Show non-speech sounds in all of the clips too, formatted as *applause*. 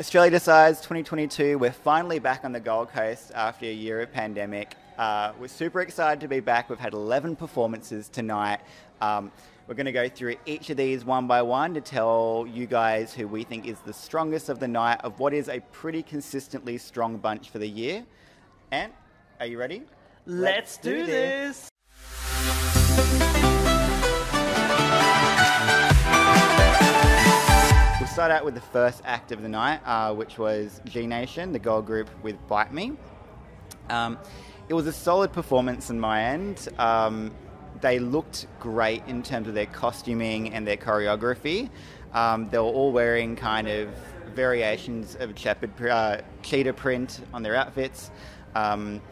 Australia Decides 2022. We're finally back on the Gold Coast after a year of pandemic. Uh, we're super excited to be back. We've had 11 performances tonight. Um, we're going to go through each of these one by one to tell you guys who we think is the strongest of the night of what is a pretty consistently strong bunch for the year. And are you ready? Let's, Let's do, do this. We'll start out with the first act of the night, uh, which was G-Nat!on, the girl group with Bite Me. Um, it was a solid performance on my end. Um, they looked great in terms of their costuming and their choreography. Um, they were all wearing kind of variations of shepherd, uh, cheetah print on their outfits. Um,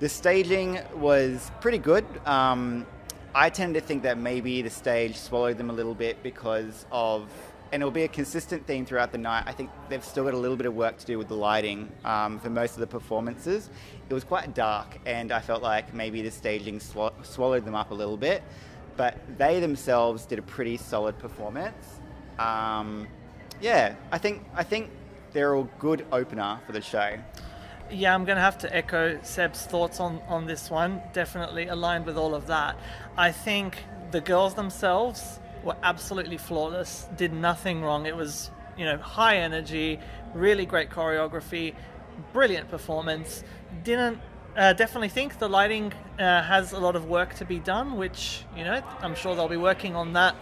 the staging was pretty good. Um, I tend to think that maybe the stage swallowed them a little bit because of and it'll be a consistent theme throughout the night. I think they've still got a little bit of work to do with the lighting um, for most of the performances. It was quite dark, and I felt like maybe the staging sw- swallowed them up a little bit, but they themselves did a pretty solid performance. Um, yeah, I think I think they're a good opener for the show. Yeah, I'm going to have to echo Seb's thoughts on, on this one. Definitely aligned with all of that. I think the girls themselves were absolutely flawless, did nothing wrong. It was, you know, high energy, really great choreography, brilliant performance. Didn't uh, definitely think the lighting uh, has a lot of work to be done, which, you know, I'm sure they'll be working on that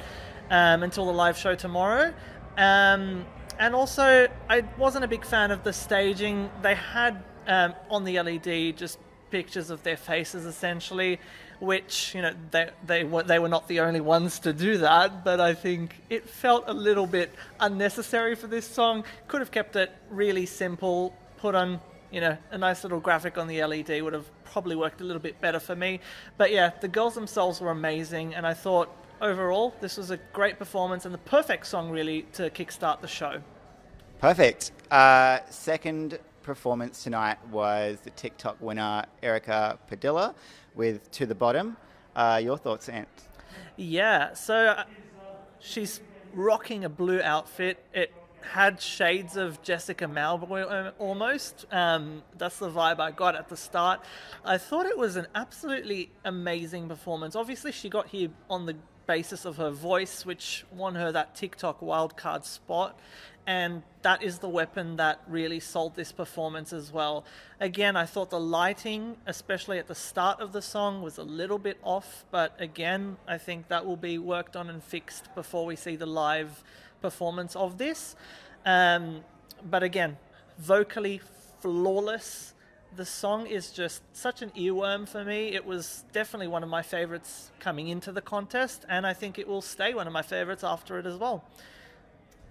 um, until the live show tomorrow. Um, and also, I wasn't a big fan of the staging. They had um, on the LED just pictures of their faces essentially which you know they they were they were not the only ones to do that, but I think it felt a little bit unnecessary for this song. Could have kept it really simple, put on you know a nice little graphic on the LED would have probably worked a little bit better for me. But yeah, the girls themselves were amazing, and I thought overall this was a great performance and the perfect song really to kickstart the show. Perfect. Uh, second performance tonight was the TikTok winner Erica Padilla with To the Bottom. Uh, your thoughts, Ant? Yeah, so uh, she's rocking a blue outfit. It had shades of Jessica Mauboy uh, almost. Um, that's the vibe I got at the start. I thought it was an absolutely amazing performance. Obviously, she got here on the basis of her voice, which won her that TikTok wildcard spot and that is the weapon that really sold this performance as well. Again, I thought the lighting, especially at the start of the song, was a little bit off, but again, I think that will be worked on and fixed before we see the live performance of this. Um, but again, vocally flawless. The song is just such an earworm for me. It was definitely one of my favorites coming into the contest, and I think it will stay one of my favorites after it as well.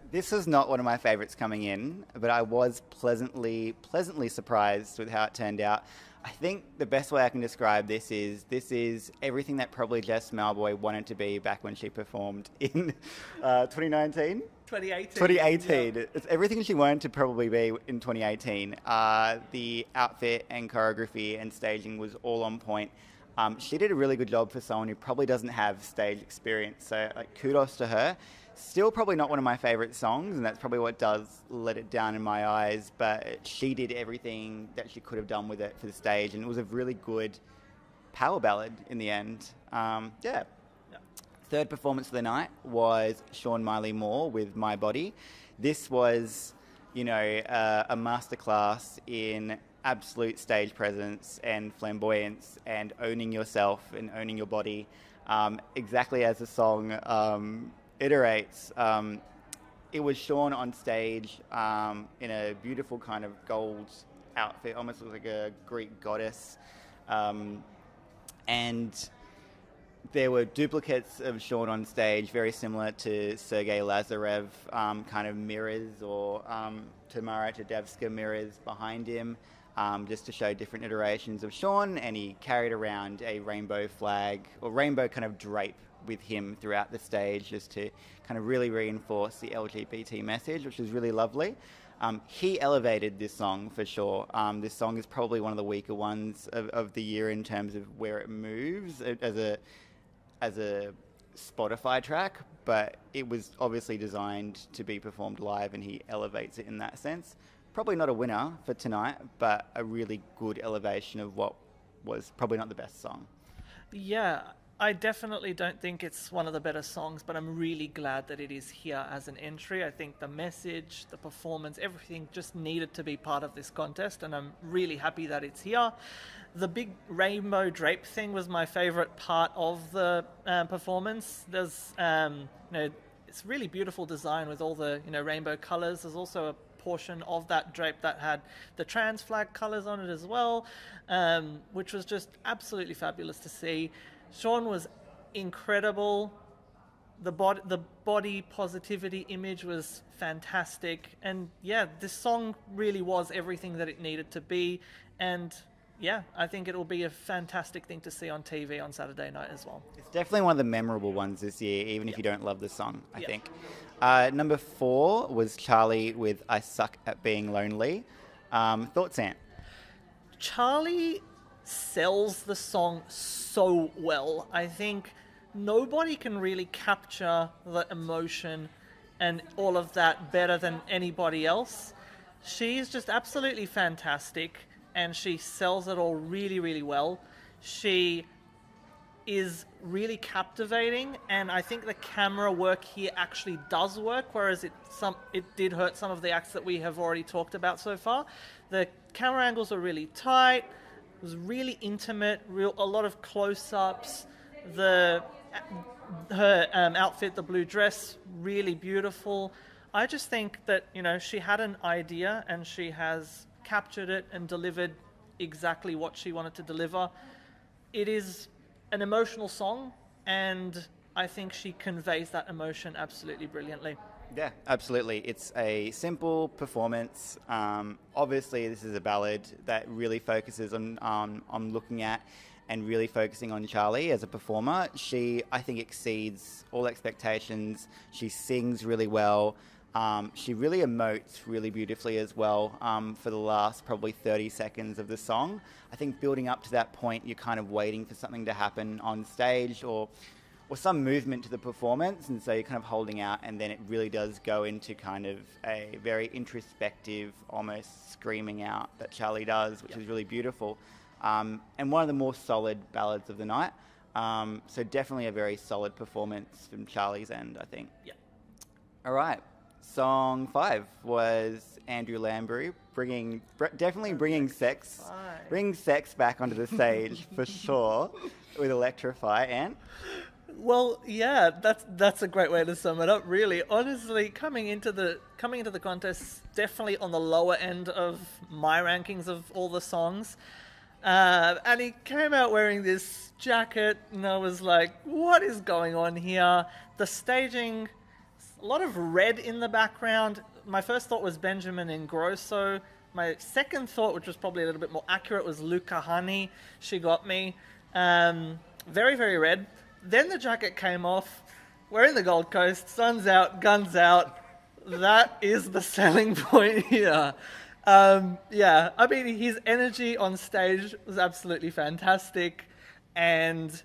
This is not one of my favourites coming in, but I was pleasantly pleasantly surprised with how it turned out. I think the best way I can describe this is this is everything that probably Jess Mauboy wanted to be back when she performed in *laughs* uh, 2019. 2018. 2018. Yeah. It's everything she wanted to probably be in 2018. Uh, the outfit and choreography and staging was all on point. Um, she did a really good job for someone who probably doesn't have stage experience. So, like, kudos to her. Still, probably not one of my favorite songs, and that's probably what does let it down in my eyes. But she did everything that she could have done with it for the stage, and it was a really good power ballad in the end. Um, yeah. Third performance of the night was Seann Miley Moore with My Body. This was, you know, uh, a masterclass in absolute stage presence and flamboyance and owning yourself and owning your body. Um, exactly as the song um, iterates. Um, it was Seann on stage um, in a beautiful kind of gold outfit, almost looks like a Greek goddess. Um, and there were duplicates of Seann on stage, very similar to Sergei Lazarev, um, kind of mirrors, or um, Tamara Todevska mirrors behind him, um, just to show different iterations of Seann. And he carried around a rainbow flag, or rainbow kind of drape with him throughout the stage just to kind of really reinforce the LGBT message, which was really lovely. Um, he elevated this song for sure. Um, this song is probably one of the weaker ones of, of, the year in terms of where it moves as a as a Spotify track, but it was obviously designed to be performed live, and he elevates it in that sense. Probably not a winner for tonight, but a really good elevation of what was probably not the best song. Yeah, I definitely don't think it's one of the better songs, but I'm really glad that it is here as an entry. I think the message, the performance, everything just needed to be part of this contest, and I'm really happy that it's here. The big rainbow drape thing was my favorite part of the uh, performance. There's, um, you know, it's really beautiful design with all the you know rainbow colors. There's also a portion of that drape that had the trans flag colors on it as well, um, which was just absolutely fabulous to see. Seann was incredible. The body, the body positivity image was fantastic, and yeah, this song really was everything that it needed to be. And yeah, I think it will be a fantastic thing to see on TV on Saturday night as well. It's definitely one of the memorable ones this year, even if Yep. you don't love the song, I Yep. think. Uh, number four was Charley with I Suck at Being Lonely. Um, thoughts, Ant? Charley sells the song so well. I think nobody can really capture the emotion and all of that better than anybody else. She's just absolutely fantastic and she sells it all really, really well. She is really captivating and I think the camera work here actually does work whereas it some it did hurt some of the acts that we have already talked about so far. The camera angles are really tight. It was really intimate, real a lot of close-ups. The her um, outfit, the blue dress, really beautiful. I just think that you know she had an idea and she has captured it and delivered exactly what she wanted to deliver. It is an emotional song, and I think she conveys that emotion absolutely brilliantly. Yeah, absolutely. It's a simple performance. Um, obviously, this is a ballad that really focuses on um, on looking at and really focusing on Charley as a performer. She, I think, exceeds all expectations. She sings really well. Um, she really emotes really beautifully as well um, for the last probably 30 seconds of the song. I think building up to that point, you're kind of waiting for something to happen on stage or or some movement to the performance, and so you're kind of holding out, and then it really does go into kind of a very introspective, almost screaming out that Charley does, which is really beautiful, um, and one of the more solid ballads of the night. Um, so definitely a very solid performance from Charley's end, I think. Yeah. All right. Song five was Andrew Lambrou bringing, br- definitely bringing sex, bringing sex back onto the stage for *laughs* sure with Electrify. And Well, yeah, that's that's a great way to sum it up. Really, honestly, coming into the coming into the contest, definitely on the lower end of my rankings of all the songs. Uh, and he came out wearing this jacket, and I was like, "What is going on here?" The staging, a lot of red in the background. My first thought was Benjamin Ingrosso. My second thought, which was probably a little bit more accurate, was Luca Hänni. She got me. Um, very, very red. Then the jacket came off. We're in the Gold Coast. Sun's out, guns out. That is the selling *laughs* point here. Um, yeah, I mean, his energy on stage was absolutely fantastic. And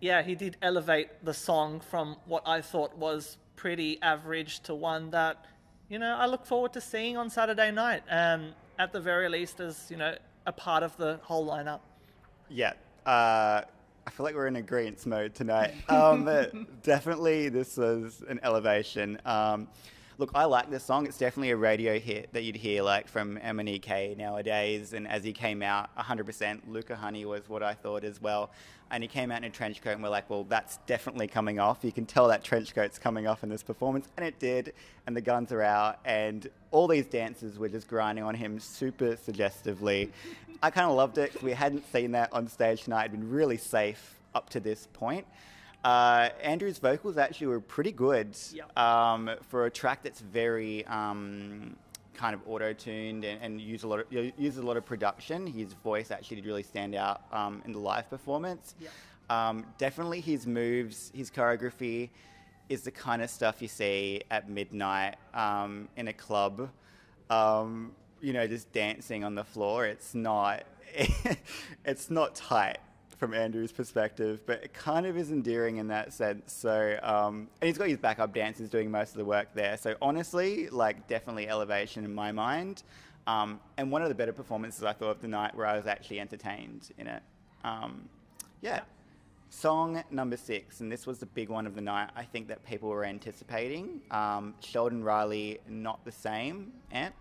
yeah, he did elevate the song from what I thought was pretty average to one that, you know, I look forward to seeing on Saturday night. Um, at the very least, as, you know, a part of the whole lineup. Yeah, uh, I feel like we're in a agreement mode tonight. Um, but definitely, this was an elevation. Um, look, I like this song. It's definitely a radio hit that you'd hear like from MNEK nowadays. And as he came out, 100%, Luca Hänni was what I thought as well. And he came out in a trench coat, and we're like, well, that's definitely coming off. You can tell that trench coat's coming off in this performance, and it did. And the guns are out, and all these dancers were just grinding on him super suggestively. I kind of loved it because we hadn't seen that on stage tonight. It'd been really safe up to this point. Uh, Andrew's vocals actually were pretty good Yep. um, for a track that's very um, kind of auto-tuned and, and use a lot of uses a lot of production. His voice actually did really stand out um, in the live performance. Yep. Um, definitely, his moves, his choreography is the kind of stuff you see at midnight um, in a club. Um, you know, just dancing on the floor. It's not. *laughs* it's not tight from Andrew's perspective, but it kind of is endearing in that sense. So, um, and he's got his backup dancers doing most of the work there. So honestly, like definitely elevation in my mind. Um, and one of the better performances I thought of the night where I was actually entertained in it. Um, yeah. Song number six, and this was the big one of the night. I think that people were anticipating. Um, Sheldon Riley, not the same. Ant.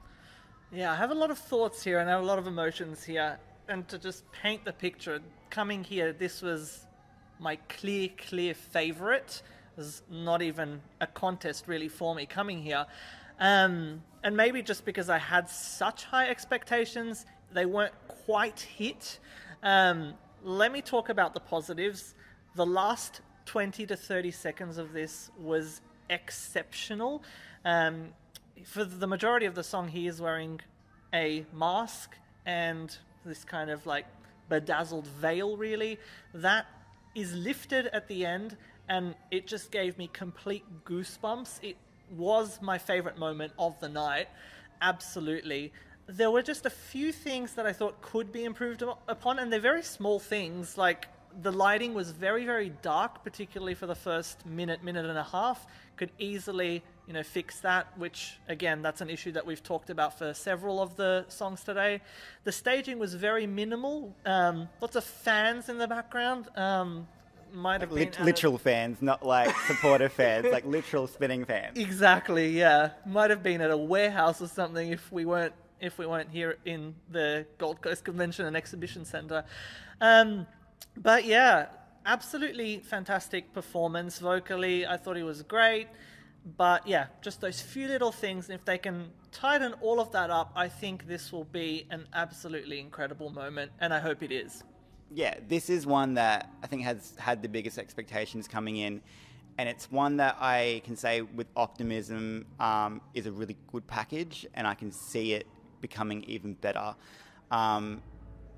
Yeah, I have a lot of thoughts here and I have a lot of emotions here. And to just paint the picture, coming here, this was my clear, clear favourite. It was not even a contest really for me coming here. Um, and maybe just because I had such high expectations, they weren't quite hit. Um, let me talk about the positives. The last 20 to 30 seconds of this was exceptional. Um, for the majority of the song, he is wearing a mask and this kind of like bedazzled veil, really. That is lifted at the end, and it just gave me complete goosebumps. It was my favorite moment of the night, absolutely. There were just a few things that I thought could be improved upon, and they're very small things. Like the lighting was very, very dark, particularly for the first minute, minute and a half. Could easily you know, fix that, which again, that's an issue that we've talked about for several of the songs today. The staging was very minimal, um, lots of fans in the background. Um, might have like been literal a... fans, not like supporter fans, like literal spinning fans. Exactly, yeah. Might have been at a warehouse or something if we weren't if we weren't here in the Gold Coast Convention and Exhibition Centre. Um, but yeah, absolutely fantastic performance vocally. I thought he was great. But yeah, just those few little things. And if they can tighten all of that up, I think this will be an absolutely incredible moment, and I hope it is. Yeah, this is one that I think has had the biggest expectations coming in, and it's one that I can say with optimism um, is a really good package, and I can see it becoming even better. Um,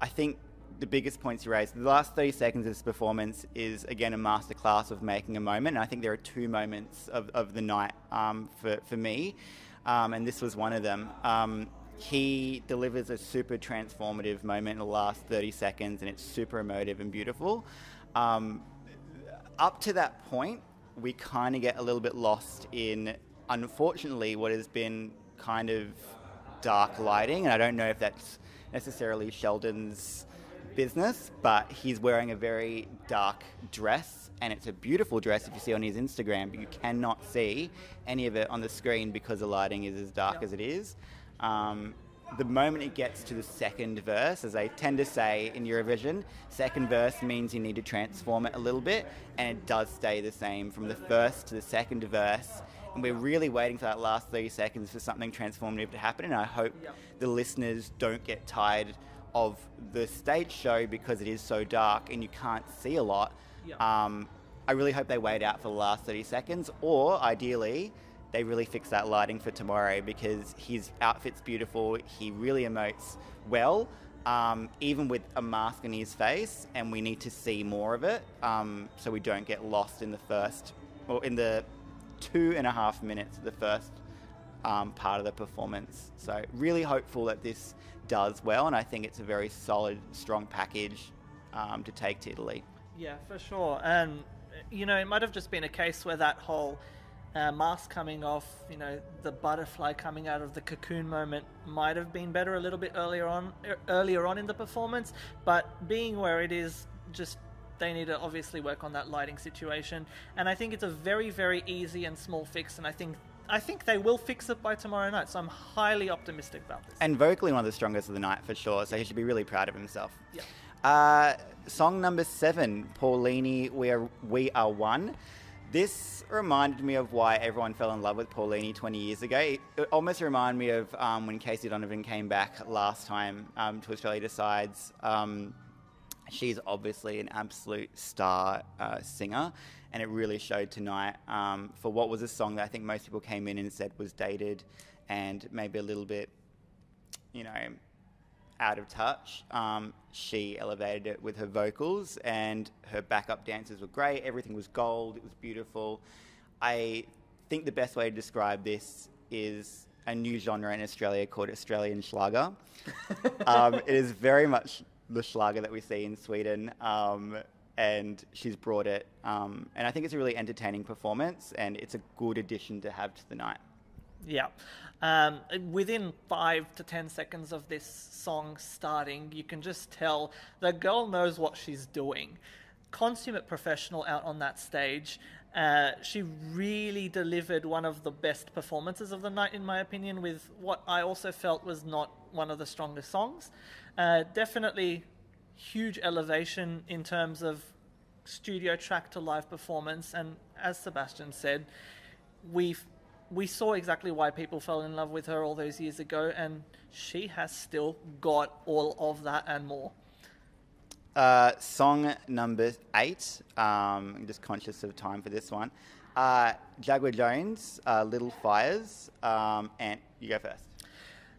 I think the biggest points you raised. The last 30 seconds of this performance is, again, a masterclass of making a moment. And I think there are two moments of, of the night um, for, for me, um, and this was one of them. Um, he delivers a super transformative moment in the last 30 seconds, and it's super emotive and beautiful. Um, up to that point, we kind of get a little bit lost in, unfortunately, what has been kind of dark lighting. And I don't know if that's necessarily Sheldon's business, but he's wearing a very dark dress, and it's a beautiful dress if you see on his Instagram, but you cannot see any of it on the screen because the lighting is as dark as it is. Um, the moment it gets to the second verse, as they tend to say in Eurovision, second verse means you need to transform it a little bit, and it does stay the same from the first to the second verse. And we're really waiting for that last 30 seconds for something transformative to happen, and I hope the listeners don't get tired of the stage show because it is so dark and you can't see a lot. Yep. Um, I really hope they wait out for the last 30 seconds, or ideally, they really fix that lighting for tomorrow because his outfit's beautiful. He really emotes well, um, even with a mask on his face, and we need to see more of it um, so we don't get lost in the first, or in the two and a half minutes of the first um, part of the performance. So, really hopeful that this does well, and I think it's a very solid, strong package um, to take to Italy. Yeah, for sure. And you know, it might have just been a case where that whole uh, mask coming off, you know, the butterfly coming out of the cocoon moment might have been better a little bit earlier on, er, earlier on in the performance. But being where it is, just they need to obviously work on that lighting situation. And I think it's a very, very easy and small fix. And I think I think they will fix it by tomorrow night. So I'm highly optimistic about this. And vocally, one of the strongest of the night for sure. So he should be really proud of himself. Yeah. Uh, song number seven, Paulini, "We Are We Are One." This reminded me of why everyone fell in love with Paulini 20 years ago. It, almost reminded me of um, when Casey Donovan came back last time um, to Australia Decides. Um, she's obviously an absolute star uh, singer and it really showed tonight um, for what was a song that I think most people came in and said was dated and maybe a little bit, you know, out of touch. Um, she elevated it with her vocals, and her backup dancers were great. Everything was gold. It was beautiful. I think the best way to describe this is a new genre in Australia called Australian Schlager. *laughs* um, it is very much the Schlager that we see in Sweden. And she's brought it. Um, and I think it's a really entertaining performance, and it's a good addition to have to the night. Yeah. Um, within five to ten seconds of this song starting, you can just tell the girl knows what she's doing. Consummate professional out on that stage. Uh, she really delivered one of the best performances of the night, in my opinion, with what I also felt was not one of the strongest songs. Uh, definitely huge elevation in terms of studio track to live performance, and as Sebastian said, we've we saw exactly why people fell in love with her all those years ago, and she has still got all of that and more. Uh, song number eight. Um, I'm just conscious of time for this one. Uh, Jaguar Jonze, uh, Little Fires, um, and you go first.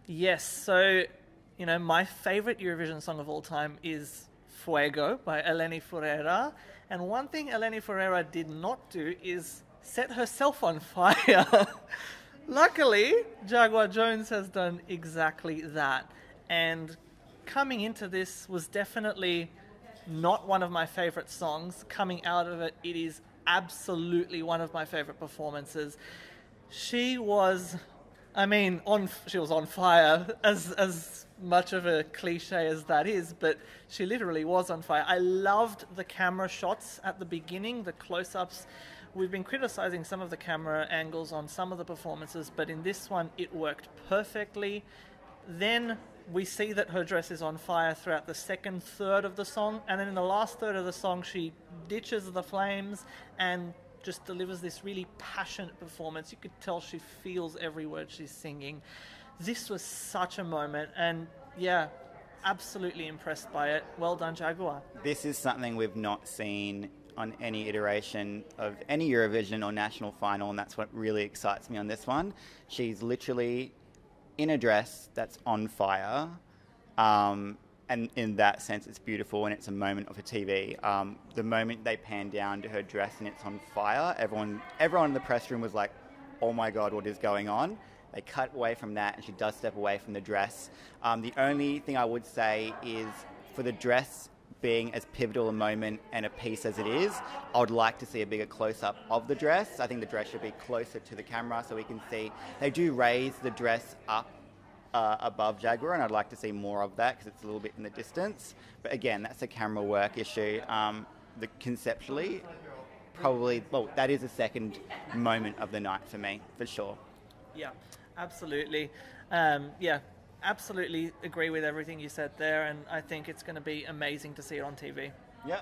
Yes, so you know my favorite Eurovision song of all time is Fuego by Eleni Foureira, and one thing Eleni Foureira did not do is set herself on fire. *laughs* Luckily, Jaguar Jonze has done exactly that. And coming into this was definitely not one of my favorite songs. Coming out of it, it is absolutely one of my favorite performances. She was, I mean, on she was on fire as as much of a cliche as that is, but she literally was on fire. I loved the camera shots at the beginning, the close-ups We've been criticizing some of the camera angles on some of the performances, but in this one it worked perfectly. Then we see that her dress is on fire throughout the second third of the song, and then in the last third of the song, she ditches the flames and just delivers this really passionate performance. You could tell she feels every word she's singing. This was such a moment, and yeah, absolutely impressed by it. Well done, Jaguar. This is something we've not seen on any iteration of any Eurovision or national final, and that's what really excites me on this one. She's literally in a dress that's on fire. Um, and in that sense, it's beautiful and it's a moment of a TV. Um, the moment they pan down to her dress and it's on fire, everyone, everyone in the press room was like, "Oh my God, what is going on?" They cut away from that, and she does step away from the dress. Um, the only thing I would say is for the dress being as pivotal a moment and a piece as it is, I would like to see a bigger close up of the dress. I think the dress should be closer to the camera so we can see. They do raise the dress up uh, above Jaguar, and I'd like to see more of that because it's a little bit in the distance. But again, that's a camera work issue. Um, the conceptually, probably well, that is a second moment of the night for me for sure. Yeah, absolutely. Um, yeah, absolutely agree with everything you said there, and I think it's going to be amazing to see it on TV. Yeah.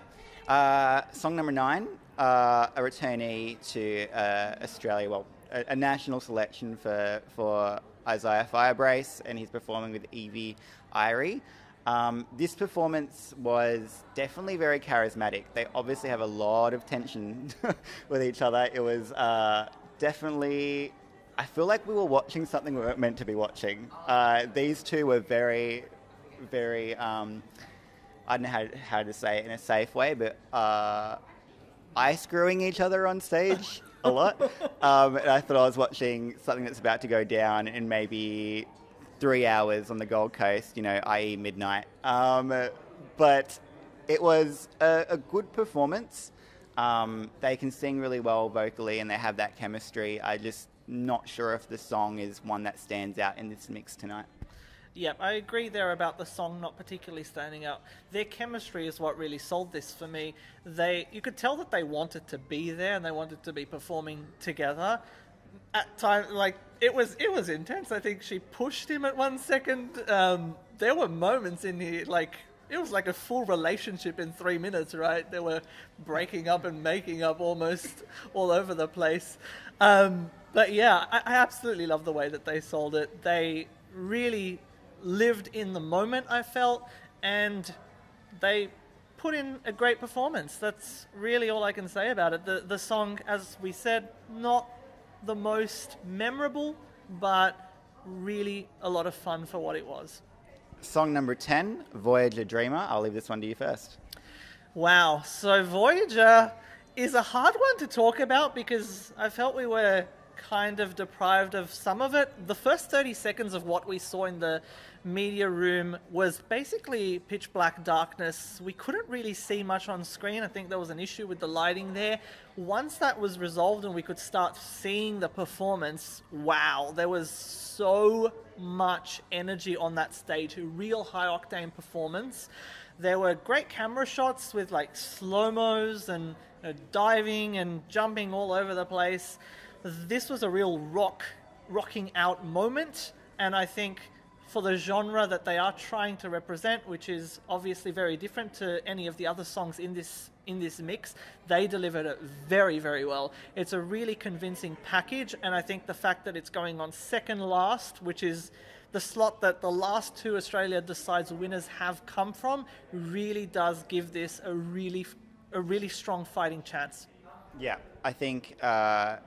Uh, song number nine, uh, a returnee to uh, Australia, well, a, a, national selection for, for Isaiah Firebrace, and he's performing with Evie Irie. Um, this performance was definitely very charismatic. They obviously have a lot of tension *laughs* with each other. It was uh, definitely I feel like we were watching something we weren't meant to be watching. Uh, these two were very, very, um, I don't know how, how to say it in a safe way, but uh, eye screwing each other on stage a lot. *laughs* Um, and I thought I was watching something that's about to go down in maybe three hours on the Gold Coast, you know, i.e., midnight. Um, but it was a, a good performance. Um, they can sing really well vocally and they have that chemistry. I just not sure if the song is one that stands out in this mix tonight. Yep, I agree there about the song not particularly standing out. Their chemistry is what really sold this for me. They, you could tell that they wanted to be there and they wanted to be performing together. At time, like it was, it was intense. I think she pushed him at one second. Um, there were moments in here, like it was like a full relationship in three minutes, right? They were breaking up and making up almost *laughs* all over the place. Um, but yeah, I, I absolutely love the way that they sold it. They really lived in the moment, I felt, and they put in a great performance. That's really all I can say about it. The the song, as we said, not the most memorable, but really a lot of fun for what it was. Song number 10, Voyager Dreamer. I'll leave this one to you first. Wow. So Voyager is a hard one to talk about because I felt we were kind of deprived of some of it. The first 30 seconds of what we saw in the media room was basically pitch black darkness. We couldn't really see much on screen. I think there was an issue with the lighting there. Once that was resolved and we could start seeing the performance, wow, there was so much energy on that stage, a real high octane performance. There were great camera shots with like slow mos and you know, diving and jumping all over the place. This was a real rock, rocking out moment, and I think for the genre that they are trying to represent, which is obviously very different to any of the other songs in this in this mix, they delivered it very, very well. It's a really convincing package, and I think the fact that it's going on second last, which is the slot that the last two Australia Decides winners have come from, really does give this a really, a really strong fighting chance. Yeah, I think uh,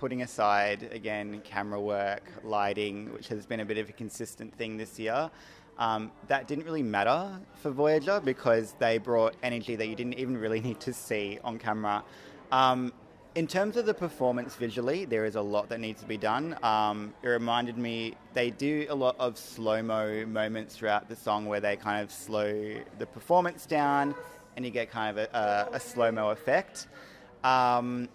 putting aside again camera work, lighting, which has been a bit of a consistent thing this year. Um, that didn't really matter for Voyager because they brought energy that you didn't even really need to see on camera. Um, in terms of the performance visually, there is a lot that needs to be done. Um, it reminded me, they do a lot of slow mo moments throughout the song where they kind of slow the performance down and you get kind of a, a, a slow mo effect. Um,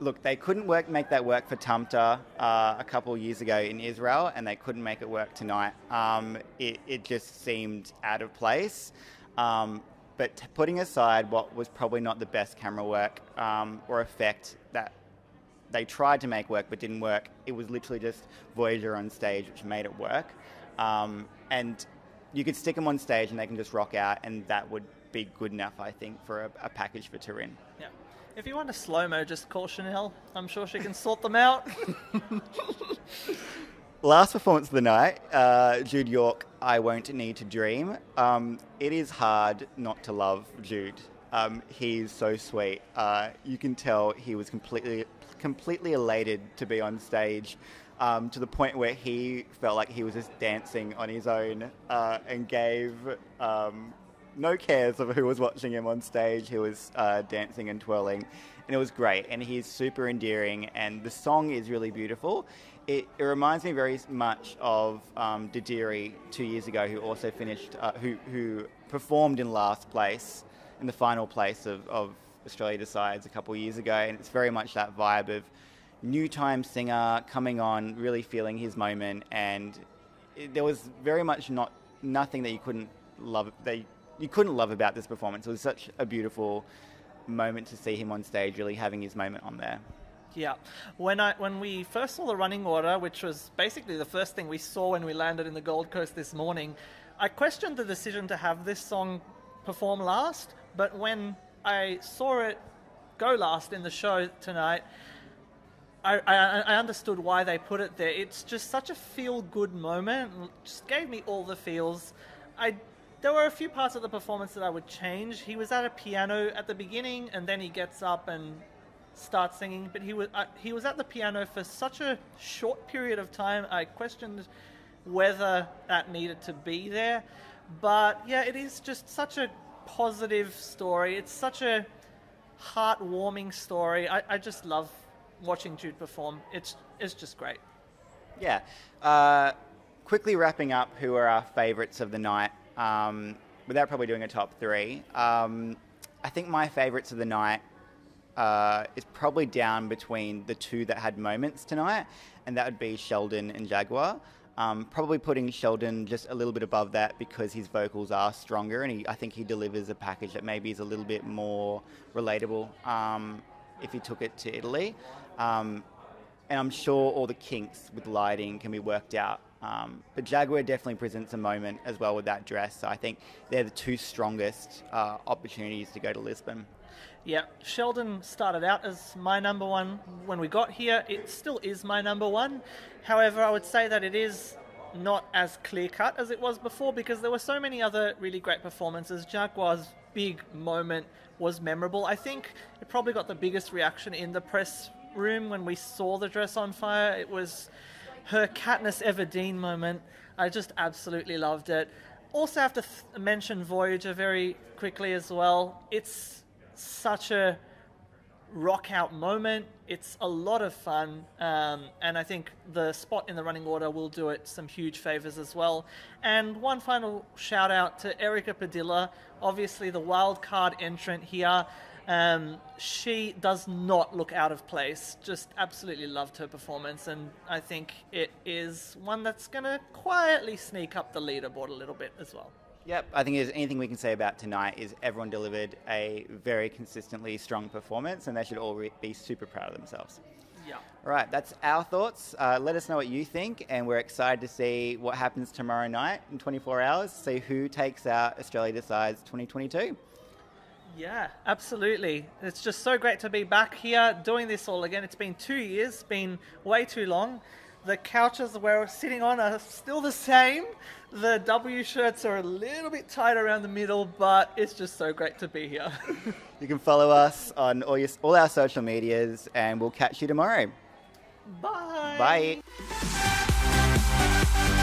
look, they couldn't work make that work for Tamta uh, a couple of years ago in Israel, and they couldn't make it work tonight. Um, it, it, just seemed out of place. Um, but t- putting aside what was probably not the best camera work um, or effect that they tried to make work but didn't work, it was literally just Voyager on stage which made it work. Um, and you could stick them on stage and they can just rock out, and that would be good enough, I think, for a, a package for Turin. If you want a slow mo, just call Chanel. I'm sure she can sort them out. *laughs* Last performance of the night, uh, Jude York, I Won't Need to Dream. Um, it is hard not to love Jude. Um, he's so sweet. Uh, you can tell he was completely, completely elated to be on stage, um, to the point where he felt like he was just dancing on his own uh, and gave um, no cares of who was watching him on stage. He was uh, dancing and twirling, and it was great. And he's super endearing, and the song is really beautiful. It, it reminds me very much of um, Didirri two years ago, who also finished, uh, who, who performed in last place, in the final place of, of Australia Decides a couple years ago, and it's very much that vibe of new time singer coming on, really feeling his moment, and it, there was very much not nothing that you couldn't love. They you couldn't love about this performance. It was such a beautiful moment to see him on stage, really having his moment on there. Yeah, when I when we first saw the running order, which was basically the first thing we saw when we landed in the Gold Coast this morning, I questioned the decision to have this song perform last. But when I saw it go last in the show tonight, I, I, I, understood why they put it there. It's just such a feel good moment. Just gave me all the feels. I there were a few parts of the performance that I would change. He was at a piano at the beginning, and then he gets up and starts singing. But he was uh, he was at the piano for such a short period of time. I questioned whether that needed to be there. But yeah, it is just such a positive story. It's such a heartwarming story. I, I just love watching Jude perform. It's it's just great. Yeah. Uh, quickly wrapping up, who are our favourites of the night? Um, without probably doing a top three. Um, I think my favourites of the night uh, is probably down between the two that had moments tonight, and that would be Sheldon and Jaguar. Um, probably putting Sheldon just a little bit above that because his vocals are stronger, and he, I think he delivers a package that maybe is a little bit more relatable um, if he took it to Italy. Um, and I'm sure all the kinks with lighting can be worked out um, but Jaguar definitely presents a moment as well with that dress. So I think they're the two strongest uh, opportunities to go to Lisbon. Yeah, Sheldon started out as my number one when we got here. It still is my number one. However, I would say that it is not as clear cut as it was before because there were so many other really great performances. Jaguar's big moment was memorable. I think it probably got the biggest reaction in the press room when we saw the dress on fire. It was her Katniss Everdeen moment. I just absolutely loved it. Also, have to th- mention Voyager very quickly as well. It's such a rock out moment. It's a lot of fun, um, and I think the spot in the running order will do it some huge favors as well. And one final shout out to Erica Padilla, obviously the wild card entrant here. Um, she does not look out of place. Just absolutely loved her performance, and I think it is one that's going to quietly sneak up the leaderboard a little bit as well. Yep, I think there's anything we can say about tonight is everyone delivered a very consistently strong performance, and they should all re- be super proud of themselves. Yeah. All right, that's our thoughts. Uh, let us know what you think, and we're excited to see what happens tomorrow night in 24 hours. See who takes out Australia Decides 2022. Yeah, absolutely. It's just so great to be back here doing this all again. It's been two years, been way too long. The couches we're sitting on are still the same. The W shirts are a little bit tight around the middle, but it's just so great to be here. *laughs* You can follow us on all, your, all our social medias, and we'll catch you tomorrow. Bye. Bye.